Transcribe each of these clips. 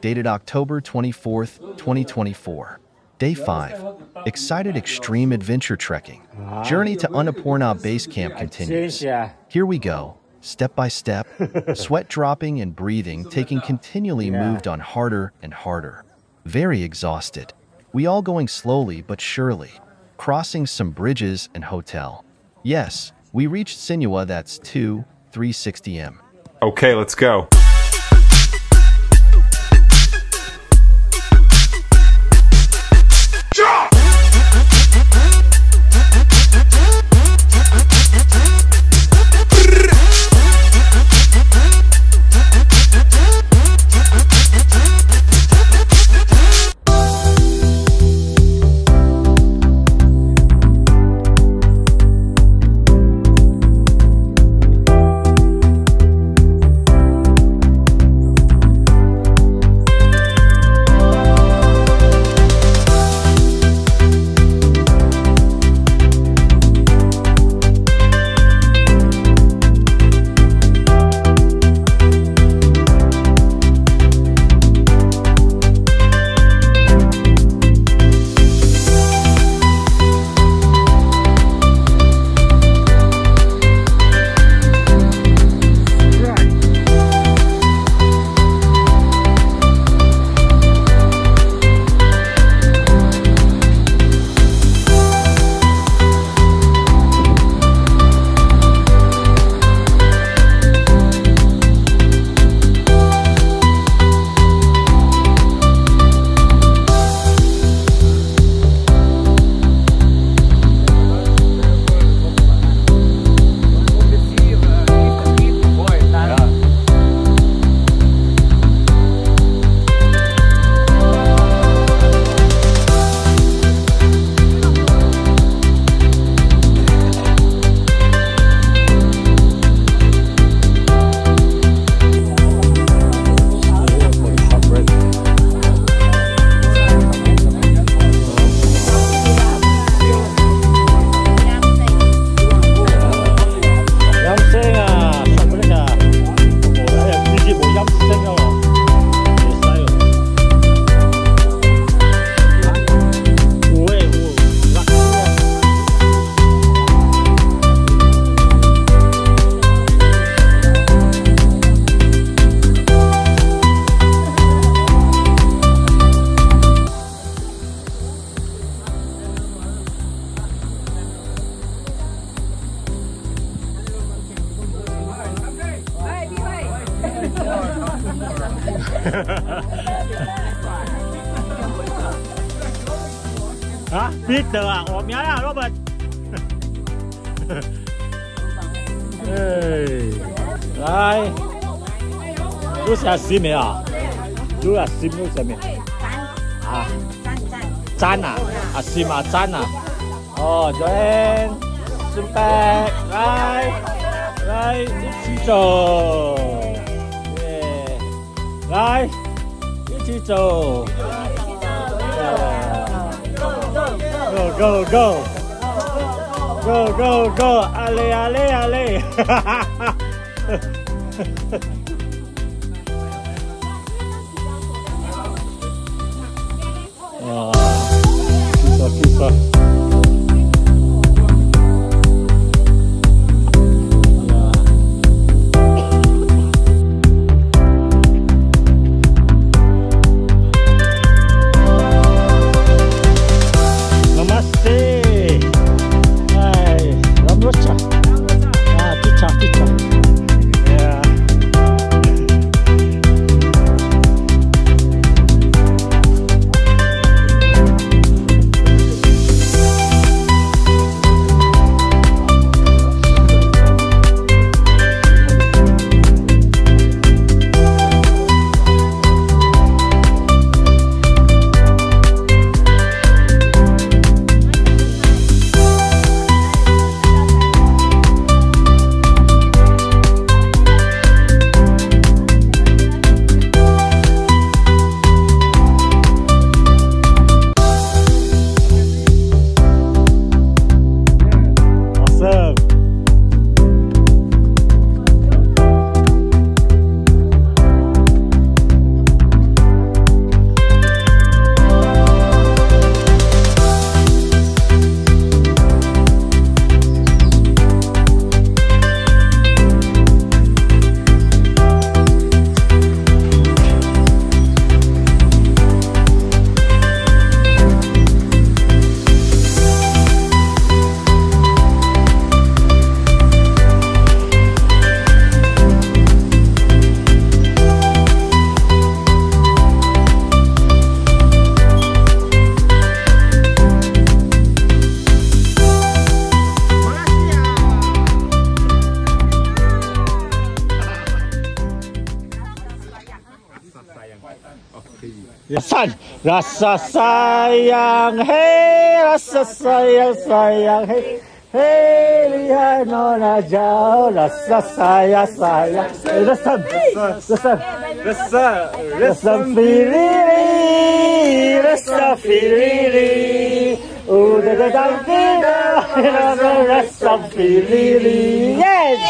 dated October 24, 2024. Day 5. Excited Extreme Adventure Trekking. Journey to Annapurna Base Camp continues. Here we go. Step by step, sweat dropping and breathing taking continually moved on harder and harder. Very exhausted. We all going slowly but surely. Crossing some bridges and hotel. Yes, we reached Sinua that's 2, 360 m. Okay, let's go. Hả? À? Ủa nhớ à Robert? Chú sẽ xin mẹ à? Chú là xin lúc gì mẹ? À. Chan à? À xin à chan à? Ồ, cho em. Xin bè. Đây. Đây. Đi chỉ 走. Yeah. Đây. Đi chỉ 走. Go, go, go. Go, go, go. Ale, ale, ale. ah, kisah, kisah. San rasa sayang hey rasa sayang sayang hey hey lihat nona jauh rasa sayang sayang hey rasa rasa rasa rasa firiri rasa firiri udah datang tidak rasa firiri yes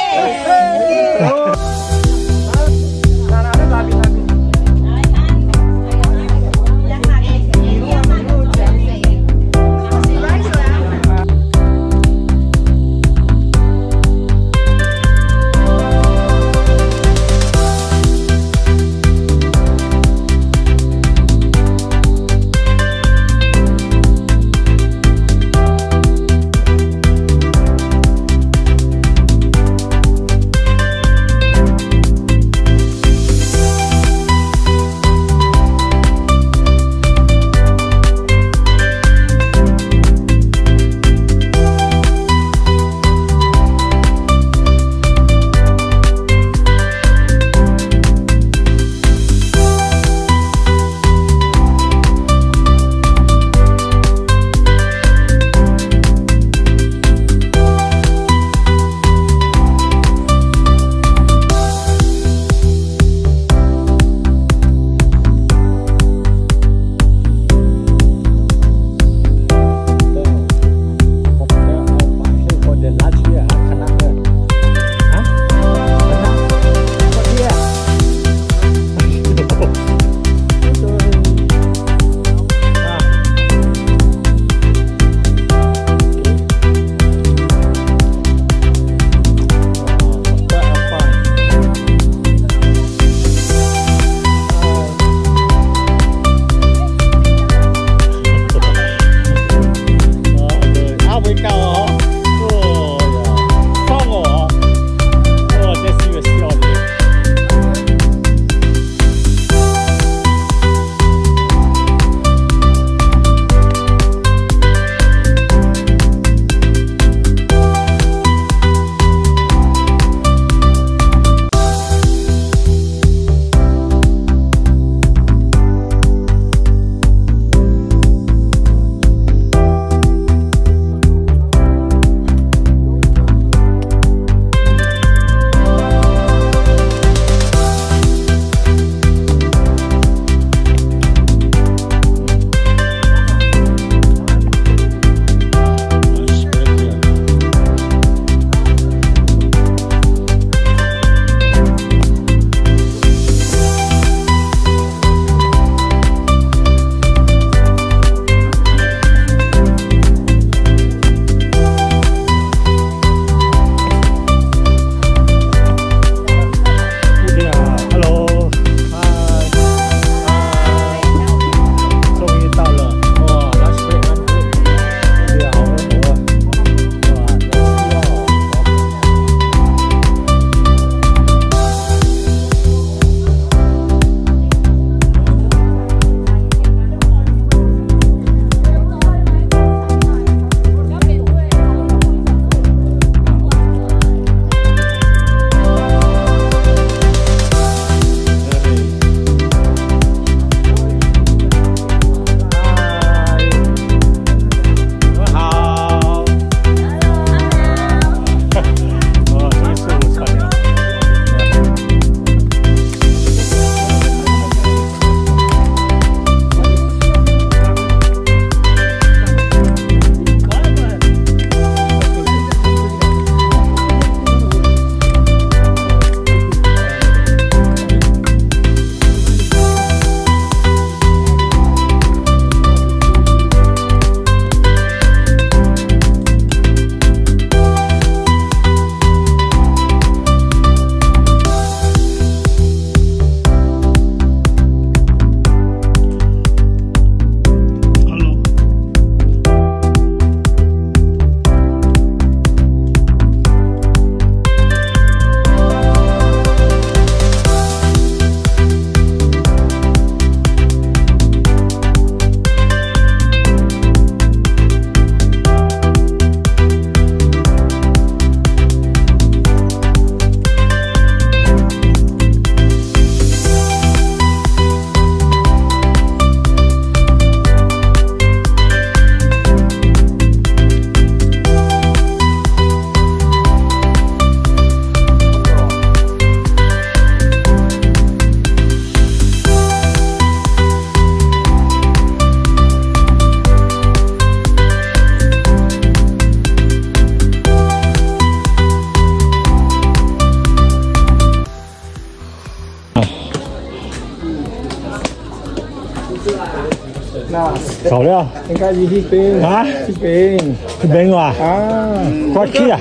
走了。应该是那边啊，这边这边哇，啊，过去啊，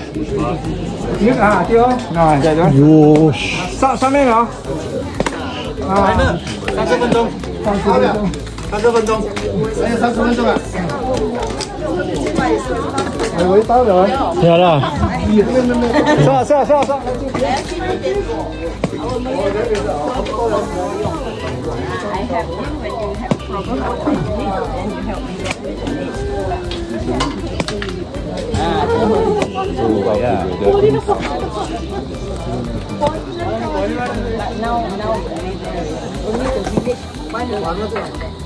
你啊对哦，啊在这，有上上面了，啊，三十分钟，三十分钟，三十分钟，还有三十分钟啊！哎，我到了，有了，是啊是啊是啊是啊， I have when you have problem then you help me But now now only the village one is